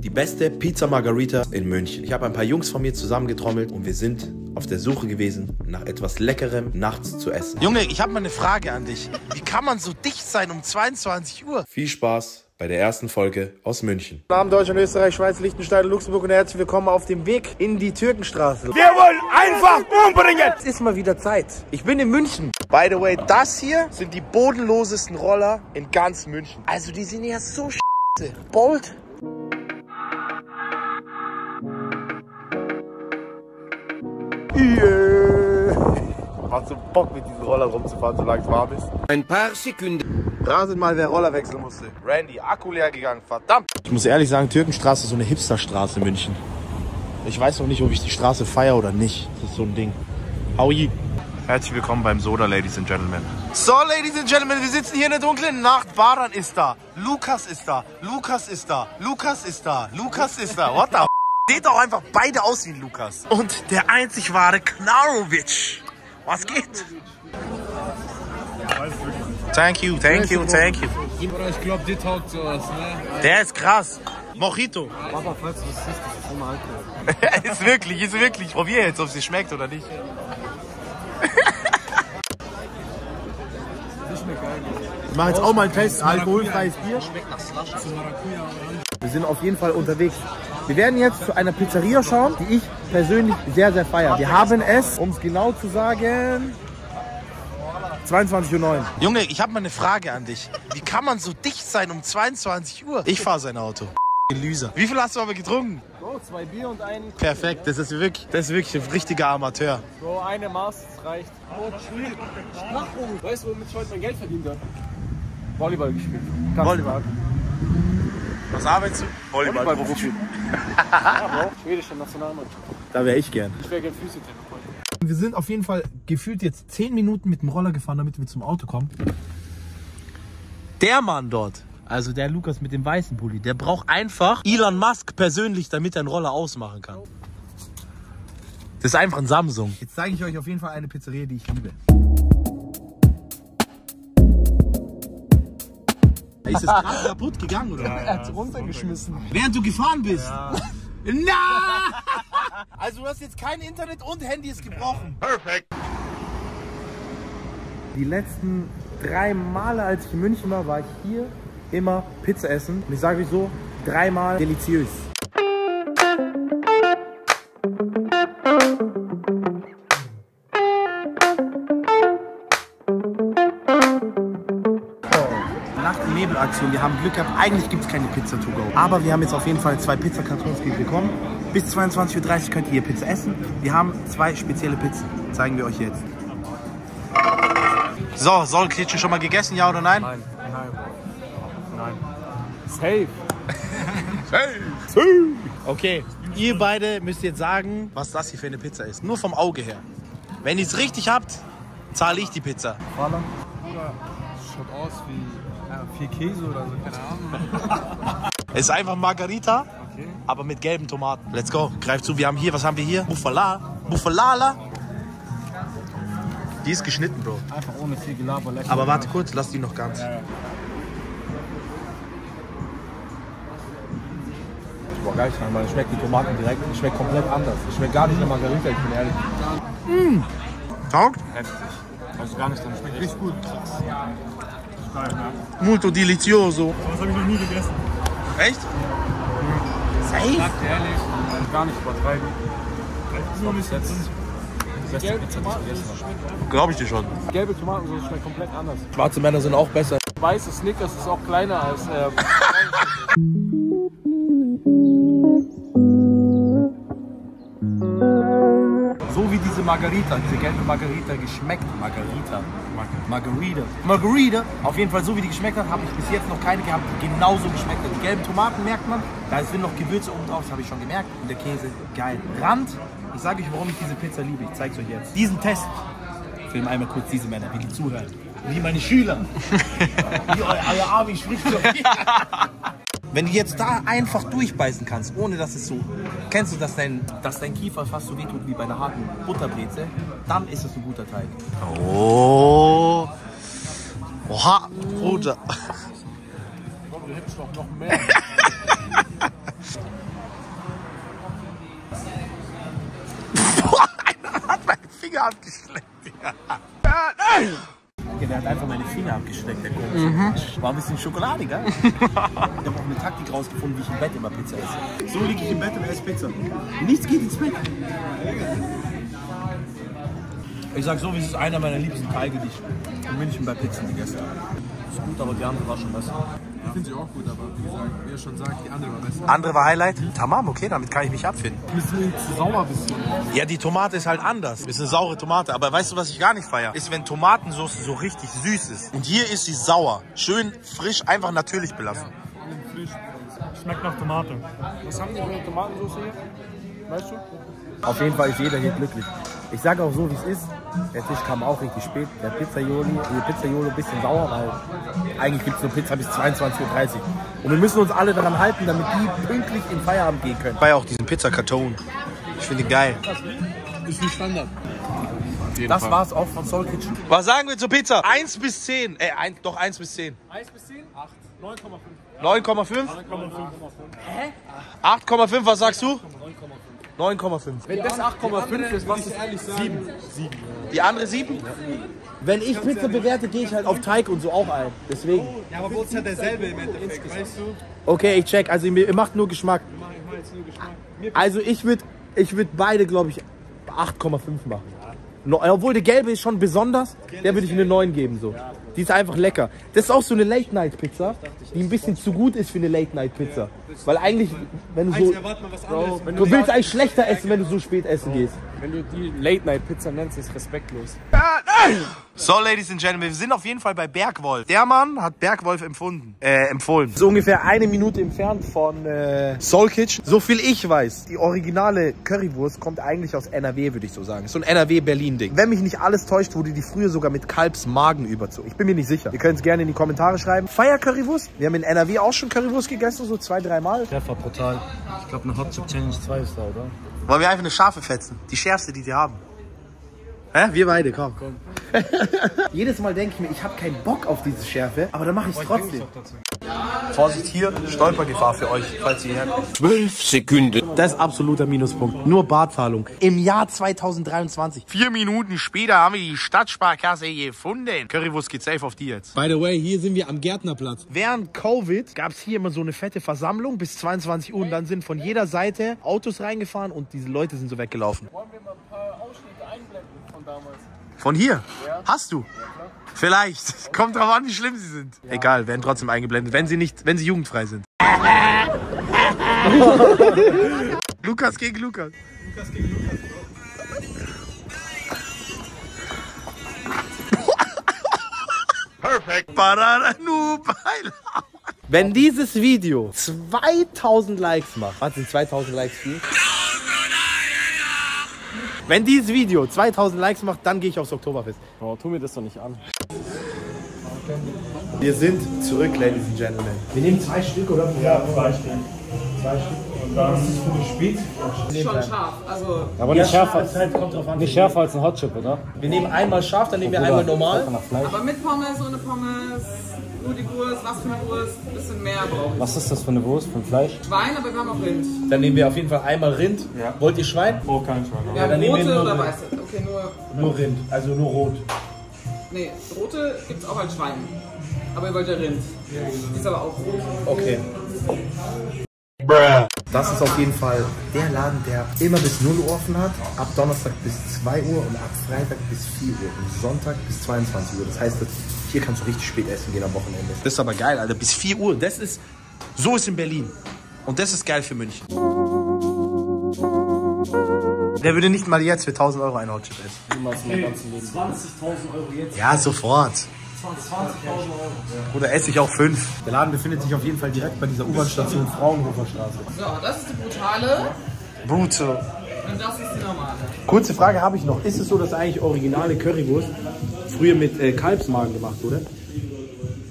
Die beste Pizza Margarita in München. Ich habe ein paar Jungs von mir zusammengetrommelt und wir sind auf der Suche gewesen nach etwas Leckerem nachts zu essen. Junge, ich habe mal eine Frage an dich. Wie kann man so dicht sein um 22 Uhr? Viel Spaß bei der ersten Folge aus München. Namen Deutschland, Österreich, Schweiz, Liechtenstein, Luxemburg und herzlich willkommen auf dem Weg in die Türkenstraße. Wir wollen einfach umbringen! Es ist mal wieder Zeit. Ich bin in München. By the way, das hier sind die bodenlosesten Roller in ganz München. Also die sind ja so scheiße. Bolt. Yeah. Macht so Bock mit diesem Roller rumzufahren, solange es warm ist. Ein paar Sekunden. Rasen mal, wer Roller wechseln musste. Randy, Akku leer gegangen, verdammt. Ich muss ehrlich sagen, Türkenstraße ist so eine Hipsterstraße in München. Ich weiß noch nicht, ob ich die Straße feiere oder nicht. Das ist so ein Ding. Howie. Herzlich willkommen beim Soda, Ladies and Gentlemen. So, Ladies and Gentlemen, wir sitzen hier in der dunklen Nacht. Baran ist da. Lukas ist da. Lukas ist da. Lukas ist da. Lukas ist da. What the f Seht doch einfach beide aus wie ein Lukas. Und der einzig wahre Knarovic. Was geht? Thank you, thank you, thank you. Ich glaube, dir taugt sowas, ne? Der ist krass. Mojito. Papa, falls du das siehst, das ist immer Alkohol. ist wirklich, ist wirklich. Ich probiere jetzt, ob es dir schmeckt oder nicht. Das schmeckt geil. Ich mache jetzt auch mal einen Test. Alkoholfreies Bier. Schmeckt nach Slush. Wir sind auf jeden Fall unterwegs. Wir werden jetzt zu einer Pizzeria schauen, die ich persönlich sehr, sehr feiere. Wir haben es, um es genau zu sagen, 22.09 Uhr. Junge, ich habe mal eine Frage an dich. Wie kann man so dicht sein um 22 Uhr? Ich fahre sein Auto. Loser. Wie viel hast du aber getrunken? Bro, zwei Bier und ein. Perfekt, das ist wirklich, das ist wirklich ein richtiger Amateur. Bro, eine Maß reicht. Oh, chill. Sprachung. Weißt du, womit ich heute mein Geld verdient habe? Volleyball gespielt. Kannst Volleyball. Was arbeitest du? Volleyball. Volleyball gespielt. ja. Schwedische Nationalmannschaft. Da wäre ich gern. Ich wäre gern Physiotherapeut. Wir sind auf jeden Fall gefühlt jetzt 10 Minuten mit dem Roller gefahren, damit wir zum Auto kommen. Der Mann dort, also der Lukas mit dem weißen Pulli, der braucht einfach Elon Musk persönlich, damit er einen Roller ausmachen kann. Das ist einfach ein Samsung. Jetzt zeige ich euch auf jeden Fall eine Pizzeria, die ich liebe. Ist das gerade kaputt gegangen oder? Er hat's runtergeschmissen. Während du gefahren bist? Na! Also du hast jetzt kein Internet und Handy ist gebrochen. Perfekt. Die letzten drei Male, als ich in München war, war ich hier immer Pizza essen. Und ich sage euch so, dreimal deliziös. Nebelaktion. Wir haben Glück gehabt. Eigentlich gibt es keine Pizza to go. Aber wir haben jetzt auf jeden Fall zwei Pizzakartons bekommen. Bis 22.30 Uhr könnt ihr hier Pizza essen. Wir haben zwei spezielle Pizzen. Zeigen wir euch jetzt. So, Sol Klitschen schon mal gegessen, ja oder nein? Nein, nein. Nein. Safe. Okay, ihr beide müsst jetzt sagen, was das hier für eine Pizza ist. Nur vom Auge her. Wenn ihr es richtig habt, zahle ich die Pizza. Bruder, schaut aus wie ja, viel Käse oder so, keine Ahnung. Es ist einfach Margarita, Okay. aber mit gelben Tomaten. Let's go, greif zu. Wir haben hier, was haben wir hier? Buffala. Buffalala. Die ist geschnitten, Bro. Einfach ohne viel Gelaber, lecker. Aber warte kurz, lass die noch ganz. Boah, geil, ich man schmeckt die Tomaten direkt. Es schmeckt komplett anders. Es schmeckt gar nicht nach Margarita, ich bin ehrlich. Taugt? Heftig. Also gar nicht drin. Schmeckt richtig gut. Molto delizioso. Das habe ich noch nie gegessen. Echt? Safe? Sagt ehrlich. Gar nicht übertreiben. Die beste Pizza, die ich gegessen habe. Glaube ich dir schon. Gelbe Tomatensauce schmeckt komplett anders. Schwarze Männer sind auch besser. Weiße Snickers ist auch kleiner als. Äh, So wie diese Margarita, diese gelbe Margarita geschmeckt. Margarita. Margarita. Margarita. Auf jeden Fall so wie die geschmeckt hat, habe ich bis jetzt noch keine gehabt, die genauso geschmeckt hat. Die gelben Tomaten merkt man, da sind noch Gewürze oben drauf, das habe ich schon gemerkt. Und der Käse, geil. Rand, ich sage euch, warum ich diese Pizza liebe. Ich zeige es euch jetzt. Diesen Test. Film einmal kurz diese Männer, wie die zuhören. Wie meine Schüler. wie euer, Abi spricht so. Wenn du jetzt da einfach durchbeißen kannst, ohne dass es so. Kennst du, dass dein, dass dein Kiefer fast so wehtut wie bei einer harten Butterbreze? Dann ist es ein guter Teig. Oh. Oha, Bruder. du hättest doch noch mehr. Boah, einer hat meinen Finger abgeschleckt. Der hat einfach meine Finger abgeschleckt, der Komische. War ein bisschen schokoladiger. ich habe auch eine Taktik rausgefunden, wie ich im Bett immer Pizza esse. So liege ich im Bett und esse Pizza. Nichts geht ins Bett. Ich sag so, wie es ist einer meiner liebsten Teige, die ich in München bei Pizzen gegessen habe. Ist gut, aber die andere war schon besser. Ich finde sie auch gut, aber wie gesagt, wie er schon sagt, die andere war besser. Andere war Highlight. Tamam, okay, damit kann ich mich abfinden. Ein bisschen zu sauer bisschen. Ja, die Tomate ist halt anders. Ist eine saure Tomate. Aber weißt du, was ich gar nicht feiere? Ist, wenn Tomatensauce so richtig süß ist. Und hier ist sie sauer. Schön frisch, einfach natürlich belassen. Schmeckt nach Tomate. Was haben die für eine Tomatensauce hier? Weißt du? Auf jeden Fall ist jeder hier glücklich. Ich sage auch so, wie es ist. Der Tisch kam auch richtig spät. Der Pizzaioli, die Pizzaiolo ein bisschen sauer, weil eigentlich gibt es nur Pizza bis 22.30 Uhr. Und wir müssen uns alle daran halten, damit die pünktlich in Feierabend gehen können. Bei auch diesen Pizzakarton. Ich finde ihn geil. Ist ein Standard. Das war's auch von Soul Kitchen. Was sagen wir zur Pizza? 1 bis 10. Äh, ein, doch 1 bis 10. 1 bis 10? 8. 9,5. 9,5? Hä? 8,5, was sagst du? 9,5. Wenn das 8,5 ist, was ist ehrlich sagen? 7. Die andere 7? Wenn ich Pizza bewerte, gehe ich halt auf Teig und so auch ein. Deswegen. Ja, aber bei uns ja derselbe im Endeffekt, weißt du? Okay, ich check. Also ihr macht nur Geschmack. Ich mach jetzt nur Geschmack. Mir Also ich würde ich würd beide, glaube ich, 8,5 machen. No, obwohl der gelbe ist schon besonders, der würde ich eine 9 geben. So. Die ist einfach lecker. Das ist auch so eine Late-Night-Pizza, die ein bisschen zu gut ist für eine Late-Night-Pizza. Weil eigentlich, wenn du so... erwarte mal was anderes. Wenn Du willst eigentlich schlechter essen, wenn du so spät essen gehst. Wenn du die Late-Night-Pizza nennst, ist respektlos. So, Ladies and Gentlemen, wir sind auf jeden Fall bei Bergwolf. Der Mann hat Bergwolf empfunden, äh, empfohlen. So ungefähr eine Minute entfernt von äh, Soul Kitchen. So viel ich weiß, die originale Currywurst kommt eigentlich aus NRW, würde ich so sagen. So ein NRW-Berlin-Ding. Wenn mich nicht alles täuscht, wurde die früher sogar mit Kalbsmagen überzogen. Ich bin mir nicht sicher. Ihr könnt es gerne in die Kommentare schreiben. Feier Currywurst. Wir haben in NRW auch schon Currywurst gegessen, so zwei, dreimal. War brutal. Ich glaube, eine Hot Chip Challenge 2 ist da, oder? Wollen wir einfach eine Schafe fetzen? Die schärfste, die die haben. Hä? Wir beide, komm. Jedes Mal denke ich mir, ich habe keinen Bock auf diese Schärfe, aber dann mache ich es trotzdem. Vorsicht hier, Stolpergefahr für euch, falls ihr herkommt. 12 Sekunden. Das ist absoluter Minuspunkt. Nur Barzahlung. Im Jahr 2023. Vier Minuten später haben wir die Stadtsparkasse gefunden. Currywurst geht safe auf die jetzt. By the way, hier sind wir am Gärtnerplatz. Während Covid gab es hier immer so eine fette Versammlung bis 22 Uhr und dann sind von jeder Seite Autos reingefahren und diese Leute sind so weggelaufen. Wollen wir mal ein paar Ausschnitte einblenden von damals? Von hier? Hast du? Vielleicht. Kommt drauf an, wie schlimm sie sind. Egal, werden trotzdem eingeblendet, wenn sie nicht, wenn sie jugendfrei sind. Lukas gegen Lukas. Perfekt. Banananu Beilauf. Wenn dieses Video 2000 Likes macht, was sind 2000 Likes viel? Wenn dieses Video 2000 Likes macht, dann gehe ich aufs Oktoberfest. Oh, tu mir das doch nicht an. Wir sind zurück, Ladies and Gentlemen. Wir nehmen zwei Stück, oder? Ja, zwei Stück. Zwei Stück. Und dann ist es für eine Spezi. Schon scharf. Also Aber nicht, schärfer, nicht schärfer als ein Hot Chip, oder? Wir nehmen einmal scharf, dann nehmen wir einmal normal. Aber mit Pommes, ohne Pommes, nur die Wurst, was für eine Wurst, ein bisschen mehr brauchen. Was ist das für eine Wurst? Für ein Fleisch? Schwein, aber wir haben auch Rind. Dann nehmen wir auf jeden Fall einmal Rind. Wollt ihr Schwein? Oh, kein Schwein. Ja, dann nehmen wir rote nur oder Rind. weiße? Okay, nur. Nur Rind, also nur rot. Nee, rote gibt's auch als Schwein. Aber ihr wollt ja Rind. Die ist aber auch rot. Okay. Das ist auf jeden Fall der Laden, der immer bis 0 Uhr offen hat, ab Donnerstag bis 2 Uhr und ab Freitag bis 4 Uhr und Sonntag bis 22 Uhr. Das heißt, hier kannst du richtig spät essen gehen am Wochenende. Das ist aber geil, Alter. Bis 4 Uhr. Das ist. So ist in Berlin. Und das ist geil für München. Der würde nicht mal jetzt für 1000 Euro einen Hotchip essen. Niemals in meinem ganzen Leben. 20.000 Euro jetzt. Ja, sofort. 20.000 Euro. Oder esse ich auch fünf. Der Laden befindet sich auf jeden Fall direkt bei dieser U-Bahn-Station Fraunhofer Straße. So, das ist die brutale Brute. und das ist die normale. Kurze Frage habe ich noch. Ist es so, dass eigentlich originale Currywurst früher mit äh, Kalbsmagen gemacht wurde?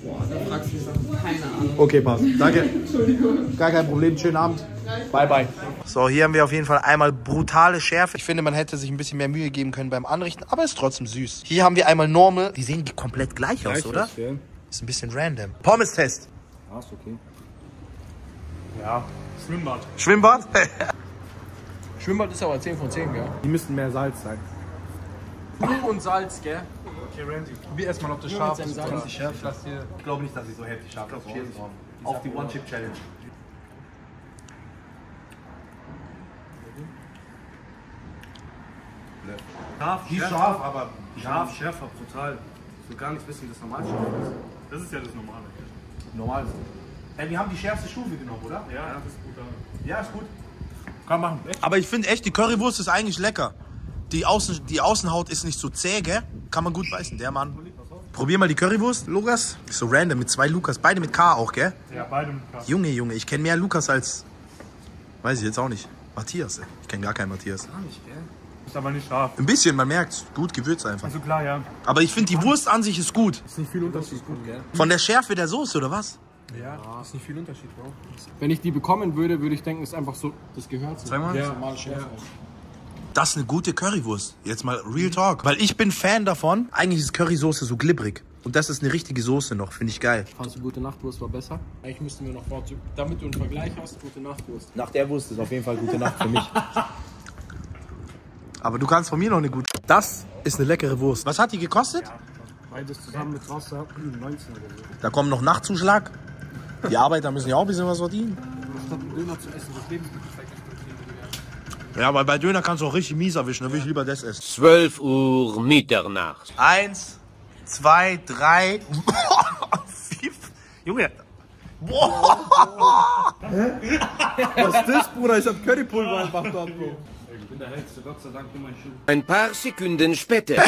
Boah, da fragst du mich. Keine Ahnung. Okay, passt. Danke. Gar kein Problem. Schönen Abend. Bye, bye. So, hier haben wir auf jeden Fall einmal brutale Schärfe. Ich finde, man hätte sich ein bisschen mehr Mühe geben können beim Anrichten, aber ist trotzdem süß. Hier haben wir einmal normal. Die sehen komplett gleich aus, oder? Ist ein bisschen random. Pommes-Test. Ja, ist okay. Ja, Schwimmbad. Schwimmbad? Schwimmbad ist aber 10 von 10, gell? Die müssten mehr Salz sein. Null und Salz, gell? Okay, Randy. Probier erstmal, ob das Nur scharf ist. Ich. Ich glaube nicht, dass sie so heftig scharf ist. Auf die One-Chip-Challenge. Scharf, Die ist schärfer. scharf, aber Scharf, schärfer, brutal. Ich will gar nicht wissen, wie das normal scharf ist. Das ist ja das Normale. normal. Ey, wir haben die schärfste Stufe genommen, oder? Ja, das ist brutal. Ja, ist gut. Kann machen. Aber ich finde echt, die Currywurst ist eigentlich lecker. Die, Außen, die Außenhaut ist nicht so zäh, gell? Kann man gut beißen, der Mann. Probier mal die Currywurst, Lukas. Ist so random, mit zwei Lukas. Beide mit K auch, gell? Ja, beide mit K. Junge, Junge, ich kenne mehr Lukas als... Weiß ich jetzt auch nicht. Matthias, ey. Ich kenne gar keinen Matthias. Ist aber nicht scharf. Ein bisschen, man merkt Gut gewürzt einfach. Also klar, ja. Aber ich finde, die Wurst an sich ist gut. Ist nicht viel Unterschied, gut, gell? Von der Schärfe der Soße, oder was? Ja, ist nicht viel Unterschied, Bro. Wenn ich die bekommen würde, würde ich denken, ist einfach so, das gehört so. Sag mal. Ja, normale Schärfe. Das ist eine gute Currywurst. Jetzt mal Real Talk. Weil ich bin Fan davon. Eigentlich ist Currysoße so glibberig. Und das ist eine richtige Soße noch. Finde ich geil. Fandest du gute Nachtwurst war besser? Eigentlich müssten wir noch vorzug, damit du einen Vergleich hast, gute Nachtwurst. Nach der Wurst ist auf jeden Fall gute Nacht für mich. Aber du kannst von mir noch eine gute. Das ist eine leckere Wurst. Was hat die gekostet? Beides zusammen mit Wasser, 19 oder so. Da kommt noch Nachzuschlag. Die Arbeiter müssen ja auch ein bisschen was verdienen. Statt einen Döner zu essen, das Lebensmittelfeld Ja, weil bei Döner kannst du auch richtig mies erwischen. Da will ich lieber das essen. 12 Uhr Mitternacht. Eins, zwei, drei. Vier. Junge. Was ist das, Bruder? Ich hab Currypulver einfach dort, Bro. Ich bin der Hellste, Gott sei Dank, nur mein Schuh. Ein paar Sekunden später.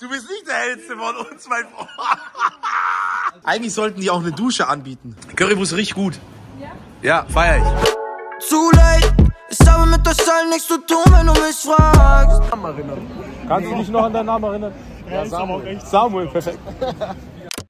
Du bist nicht der hellste von uns, mein Freund. Eigentlich sollten die auch eine Dusche anbieten. Currywurst riecht gut. Ja? Ja, feier ich. Zu late. Ich habe mit euch allen nichts zu tun, wenn du mich fragst. Kannst du dich noch an deinen Namen erinnern? Ja, Samuel. Samuel, perfekt.